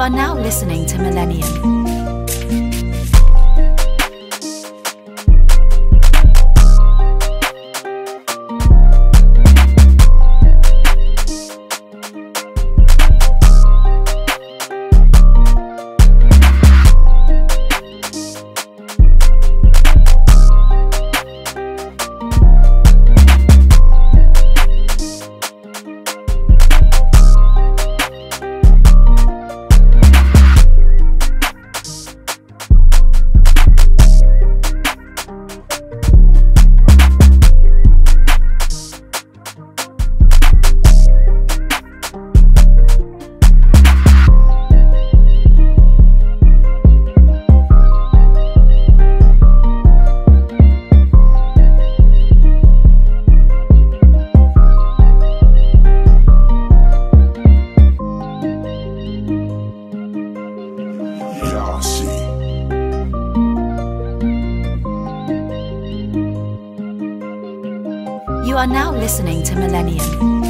are now listening to Millennium. You are now listening to Millennium.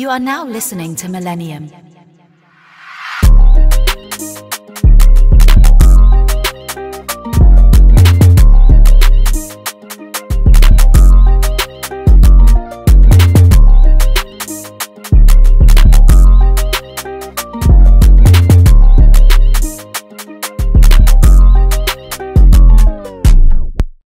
You are now listening to Millennium.